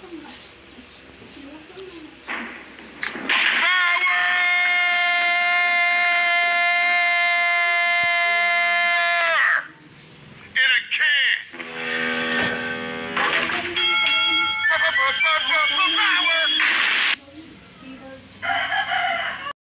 送了